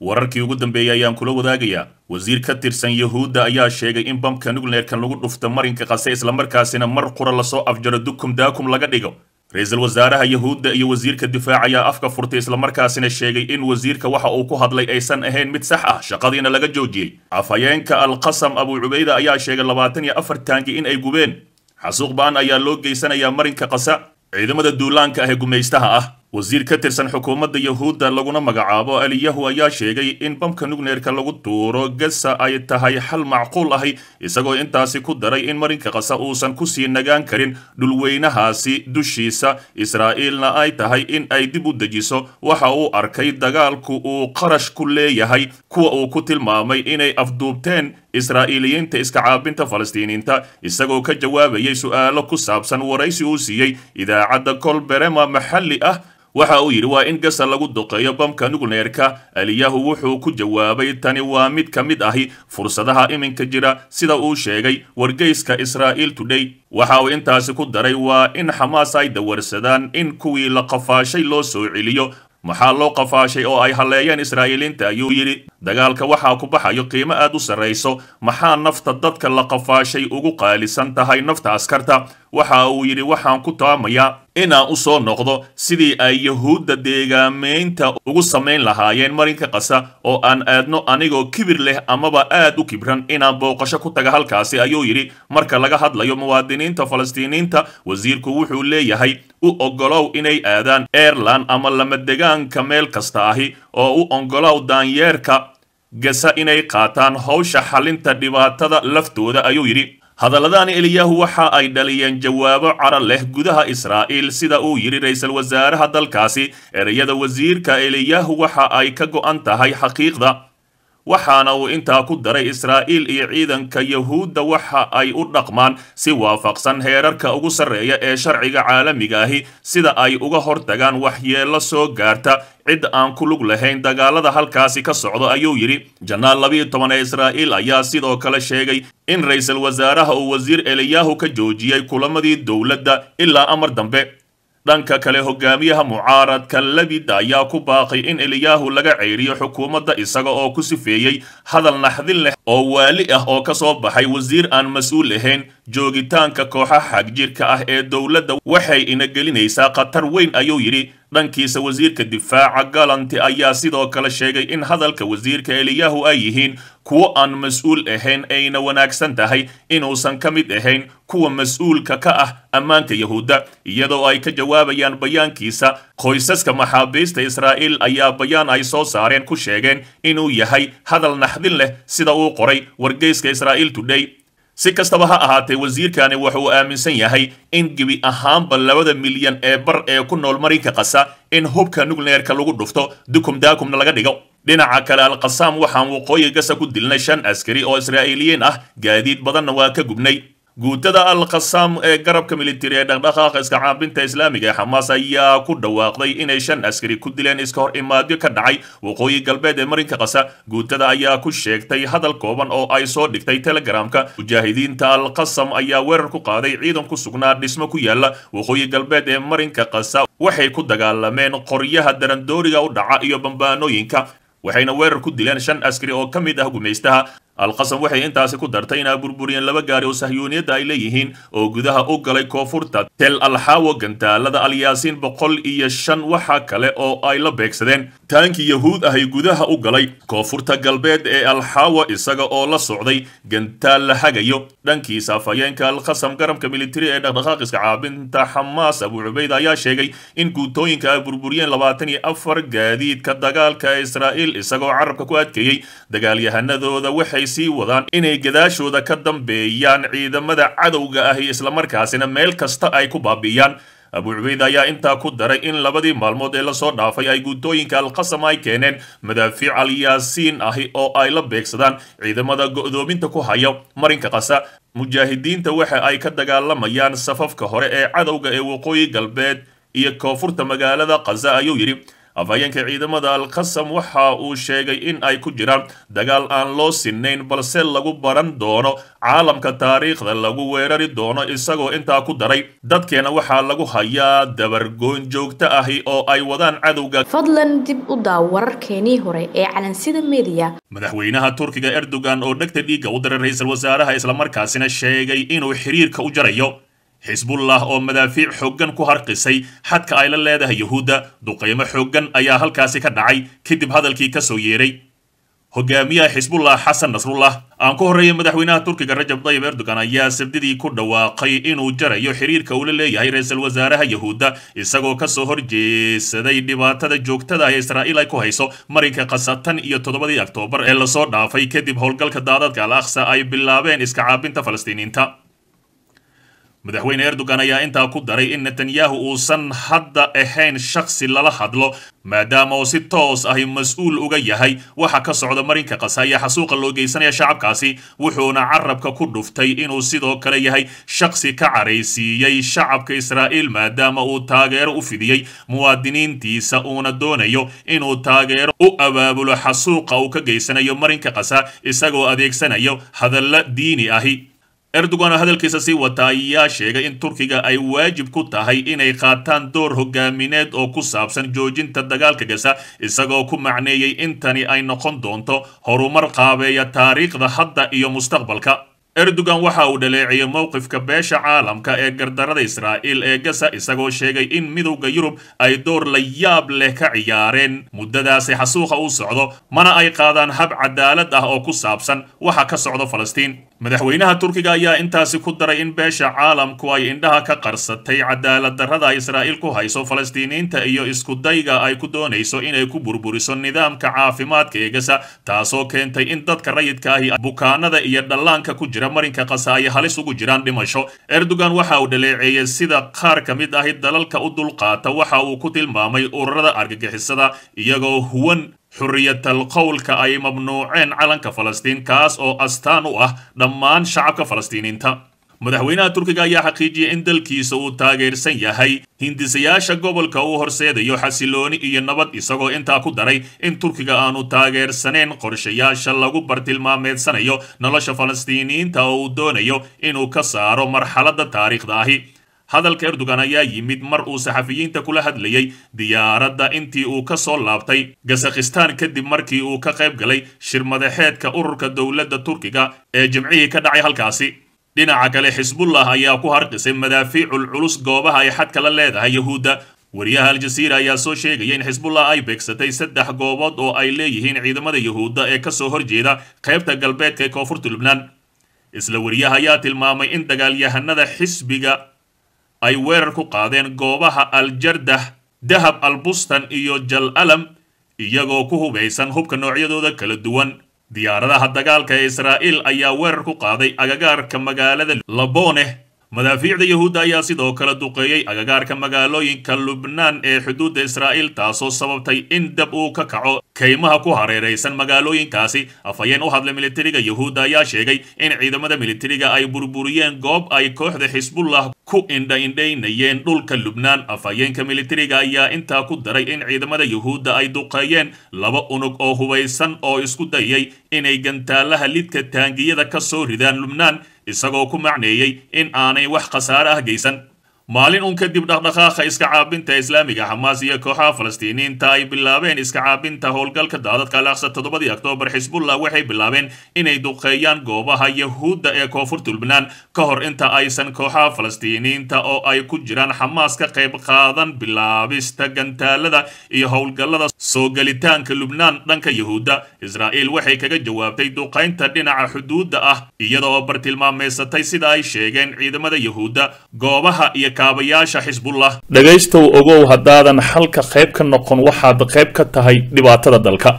wararkii ugu dambeeyey ayaan kula wadaagayaa wasiir ka tirsan yuhuudda ayaa sheegay in bamka nukleerkan lagu dhufto marinka qase islamarkaasina mar qura la soo afjaro dukum daakum laga dhigo ra'iisul wasaaraha yuhuudda iyo wasiirka difaac ayaa afka furtay islamarkaasina sheegay in wasiirka waxa uu ku hadlay aysan ahayn mid sax ah. Shaqadiina laga joojiyey. Afhayeenka alqasam abu cubayda ayaa sheegay labaatan iyo afar taangi in ay gubeen. Xasuuq ba'an ayaa loo geysanayaa marinka qasa. Ciidamada duulaanka ah ee gumaystaha ah wasiir ka tirsan xukuumadda yuhuudda laguna magacaabo aliyahu ayaa sheegay in bamka nukleerka lagu tuuro gasa ay tahay xal macquul ahi isagoo intaasi ku daray in marinka qasa uusan ku sii nagaan karin dhulweynahaasi dushiisa. Israa'iilna ay tahay in ay dib u dejiso. Waxa uu arkay dagaalku uu qarash ku leeyahay kuwa uu ku tilmaamay inay afduubteen israa'iiliyiinta iska caabinta falastiiniinta isagoo ka jawaabayay su'aalo ku saabsan waraysi uu siiyey idaacadda kolberema maxalli ah waxa uu yidhi waa in gasa lagu duqeeyo bamka nukleerka aliyahu wuxuu ku jawaabay tani waa mid ka mid ahi fursadaha iminka jira sida uu sheegay wargeyska israa'iil today. Waxa uu intaasi ku daray waa in xamaas ay dawarsadaan in kuwii la qafaashay loo soo celiyo. Maxaa loo qafaashay oo ay halleeyeen israa'iiliinta? Ayuu yidhi dagaalka waxaa ku baxayo qiimo aad u sarrayso. Maxaa nafta dadka la qafaashay ugu qaalisan tahay nafta askarta? Waxa uu yidhi waxaan ku taamayaa inaan u soo noqdo sidii ay yuhuudda deegaamaynta ugu samayn lahaayeen marinka qasa oo aan aadno anigoo kibir leh amaba aad u kibran inaan booqasho ku taga halkaasi ayuu yidhi. Marka laga hadlayo muwaadiniinta falastiiniinta wasiirku wuxuu leeyahay u oggolow inay aadaan airlan ama lamadegaanka meel kasta ahi oo u oggolow daanyeerka gasa inay qaataan howsha xalinta dhibaatada laftooda ayuu yidhi hadalladani eliyahu waxa ay dhaliyeen jawaabo cara leh gudaha israa'iil sida uu yidhi ra'iisul wasaaraha dalkaasi ereyada wasiirka eliyahu waxa ay ka go'an tahay xaqiiqda. Waxaana uu intaa ku daray israa'iil iyo ciidanka yuhuudda waxa ay u dhaqmaan si waafaqsan heerarka ugu sarreeya ee sharciga caalamiga ahi sida ay uga hortagaan waxyeello soo gaarta cid aan ku lug lahayn dagaalada halkaasi ka socdo ayuu yidhi. Janaal labiiyo toban ee israa'iil ayaa sidoo kale sheegay in ra'iisul wasaaraha uu wasiir eliyahu ka joojiyey kulamadii dowladda ilaa amar dambe. Dhanka kale hogaamiyaha mucaaradka labid ayaa ku baaqay in eliyahu laga ceyriyo xukuumadda isaga oo ku sifeeyey hadal naxdin leh oo waali ah oo ka soo baxay wasiir aan mas'uul ahayn joogitaanka kooxaha xagjirka ah ee dowladda waxay ina gelinaysaa khatar weyn ayuu yidhi. Dhankiisa wasiirka difaaca galanti ayaa sidoo kale sheegay in hadalka wasiirka eliyahu ay yihiin kuwo aan mas'uul ahayn ayna wanaagsan tahay inuusan ka mid ahayn kuwa mas'uulka ka ah ammaanka yahuudda. Iyadoo ay ka jawaabayaan bayaankiisa qoysaska maxaabiista israa'iil ayaa bayaan ay soo saareen ku sheegeen inuu yahay hadal naxdin leh sida uu qoray. Wargeyska israa'iil today si kastaba ha ahaatee wasiirkani waxa uu aaminsan yahay in gebi ahaanba labada milyan ee bar ee ku nool marinka qasa in hubka nukleerka lagu dhufto dukum daakumna laga dhigo. Dhinaca kale alqasaam waxaan waqooyi gasa ku dilnay shan askari oo israa'iiliyiin ah. Gaadiid badanna waa ka gubnay guutada al-qasaam ee garabka militari ee dhaqdhaqaaqa iska caabinta islaamiga ee xamaas ayaa ku dhawaaqday inay shan askari ku dileen iska hor imaadyo ka dhacay waqooyi galbeed ee marinka qasa. Guutada ayaa ku sheegtay hadal kooban oo ay soo dhigtay telegramka. Mujaahidiinta al-qasam ayaa weerar ku qaaday ciidan ku sugnaa dhismo ku yaalla waqooyi galbeed ee marinka qasa. Waxay ku dagaalameen qoryaha darandooriga u dhaca iyo bambaanooyinka waxayna weerar ku dileen shan askari oo ka mid ah gumaystaha alqasam waxay intaasi ku dartay inay burburiyeen laba gaari oo sahyuuniyadda ay leeyihiin oo gudaha u galay koonfurta tel alxaawo gantaalada alyaasiin boqol iyo shan waxa kale oo ay la beegsadeen. Taankii yahuud ahay gudaha u galay koonfurta galbeed ee alxaawo isaga oo la socday gantaal la hagayo. Dhankiisa afhayeenka alqasam garabka militari ee dhaqdhaqaaqiska caabinta xamaas abu cubayd ayaa sheegay in guutooyinka ay burburiyeen labaatan iyo afar gaadiidka dagaalka israa'iil isagoo carabka ku adkeeyey. Dagaalyahanadooda waxay sii wadaan inay gadaashooda ka dambeeyaan ciidamada cadowga ahi islamarkaasina meel kasta ay ku baabi'iyaan. Abu cubayd ayaa intaa ku daray in labadii maalmood ee la soo dhaafay ay guutooyinka alqasam ay keeneen madaafiic alyaasiin ahi oo ay la beegsadaan ciidamada go'doominta ku haya marinka qasa. Mujaahidiinta waxa ay ka dagaalamayaan safafka hore ee cadowga ee waqooyi galbeed iyo koonfurta magaalada qaza ayuu yidhi afhayeenka ciidamada alqasam waxa uu sheegay in ay ku jiraan dagaal aan loo sinayn balse lagu baran doono caalamka taariikhda lagu weerari doono isagoo intaa ku daray dadkeena waxaa lagu hayaa dabargoyn joogto ahi oo ay wadaan cadowga. Fadlan dib u daaw wararkeenii hore ee calansida mediya madaxweynaha turkiga erdogan oo dhegta dhiigga u diray ra'iisul wasaaraha islamarkaasina sheegay inuu xiriirka u jarayo xisbullah oo madaafiic xooggan ku harqisay xadka ay la leedahay yuhuudda duqaymo xooggan ayaa halkaasi ka dhacay kadib hadalkii ka soo yeeray. Hogaamiyaha xisbullah xasan nasrullah aan ku horreeyay madaxweynaha turkiga rajab tayyib erdogan ayaa sabdidii ku dhawaaqay inuu jarayo xiriirka uu la leeyahay ra'iisul wasaaraha yuhuudda isagoo ka soo horjeesaday dhibaatada joogtada ee israa'iil ay ku hayso marinka khasatan iyo toddobadii oktoobar ee la soo dhaafay kadib howlgalka daadadka al aqsa ay bilaabeen iska caabinta falastiiniinta madaxweyne erdogan ayaa intaa ku daray in netanyahu uusan hadda ahayn shaksi lala hadlo maadaama uu si toos ahi mas'uul uga yahay. Waxa ka socda marinka qasa iyo xasuuqa loo geysanaya shacabkaasi wuxuuna carabka ku dhuftay inuu sidoo kale yahay shaksi ka caraysiiyey shacabka israa'iil maadaama uu taageero u fidiyey muwaadiniintiisa uuna doonayo inuu taageero u abaabulo xasuuqa uu ka geysanayo marinka qasa isagoo adeegsanayo hadalla diini ahi erdogan oo hadalkiisa sii wata ayaa sheegay in turkiga ay waajib ku tahay inay qaataan door hogaamineed oo ku saabsan joojinta dagaalka gasa isagoo ku macneeyey in tani ay noqon doonto horumar qaabeeya taariikhda hadda iyo mustaqbalka. Erdogan waxa uu dhaleeciyey mowqifka beesha caalamka ee gardarada israa'iil ee gasa isagoo sheegay in midowda yurub ay door la yaab leh ka ciyaareen. Muddadaasi xasuuqa u socdo mana ay qaadaan hab cadaalad ah oo ku saabsan waxa ka socdo falastiin madaxweynaha turkiga ayaa intaasi ku daray in beesha caalamku ay indhaha ka qarsatay cadaalad darrada israa'iil ku hayso falastiiniinta iyo iskudayga ay ku doonayso inay ku burburiso nidaamka caafimaadka ee gasa taasoo keentay in dadka rayidka ahi bukaanada iyo dhallaanka ku jira marinka qasa ay halis ugu jiraan dhimasho. Erdogan waxa uu dhaleeceeyey sida qaar ka mid ahi dalalka u dulqaata waxa uu ku tilmaamay ururada argagixisada iyagoo huwan xurriyatal qowlka ay mamnuuceen calanka falastiin kaas oo astaan u ah dhammaan shacabka falastiiniinta. Madaxweynaha turkiga ayaa xaqiijiyey in dalkiisa uu taageersan yahay hindisayaasha gobolka uu horseedayo xasilooni iyo nabad isagoo intaa ku daray in turkiga aanu taageersaneen qorshayaasha lagu bartilmaameedsanayo nolosha falastiiniyiinta oo uu doonayo inuu ka saaro marxaladda taariikhda ahi hadalka erdogan ayaa yimid mar uu saxafiyiinta kula hadlayey diyaaradda intii uu ka soo laabtay. Gasakhistaan kadib markii uu ka qayb galay shir madaxeedka ururka dowladda turkiga ee jimcihii ka dhacay halkaasi. Dhinaca kale xisbullah ayaa ku harqisay madaafiicul culus goobaha ay xadka la leedahay yuhuudda wariyaha aljasiira ayaa soo sheegaya in xisbullah ay beegsatay saddex goobood oo ay leeyihiin ciidamada yuhuudda ee ka soo horjeeda qaybta galbeedka ee koonfurta lubnaan. Isla wariyaha ayaa tilmaamay in dagaalyahanada xisbiga ay weerar ku qaadeen goobaha aljardah dahab albustan iyo jal alam iyagoo ku hubaysan hubka noocyadooda kala duwan. Diyaaradaha dagaalka ee israa'iil ayaa weerar ku qaaday agagaarka magaalada labone madaafiicda yuhuudda ayaa sidoo kale duqeeyey agagaarka magaalooyinka lubnaan ee xuduudda israa'iil taasoo sababtay in dab uu ka kaco. Kaymaha ku hareeraysan magaalooyinkaasi afhayeen u hadlay militariga yuhuudda ayaa sheegay in ciidamada militariga ay burburiyeen goob ay kooxda xisbullah ku indha-indhaynayeen dhulka lubnaan. Afhayeenka militariga ayaa intaa ku daray in ciidamada yuhuudda ay duqeeyeen laba unug oo hubaysan oo isku dayay inay gantaalaha lidka taangiyada ka soo ridaan lubnaan isagoo ku macneeyey in aanay wax khasaare ah geysan maalin un kadib dhaqdhaqaaqa iska caabinta islaamiga xamaas iyo kooxaha falastiiniyiinta ay bilaabeen iska caabinta howlgalka daadadka alaaqsa toddobadii oktoobar xisbullah waxay bilaabeen inay duqeeyaan goobaha yahuudda ee koonfurta lubnaan ka hor inta aysan kooxaha falastiiniyiinta oo ay ku jiraan xamaas ka qayb qaadan bilaabista gantaalada iyo howlgallada soo gelitaanka lubnaan dhanka yahuudda. Israa'iil waxay kaga jawaabtay duqaynta dhinaca xuduudda ah iyada oo bartilmaameysatay sida ay sheegeen ciidamada yahuudda goobaha iyo kaabayaasha xisbullah. Dhegaystow ogow haddaadan xalka qayb ka noqon waxaad qayb ka tahay dhibaatada dalka